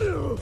Ugh.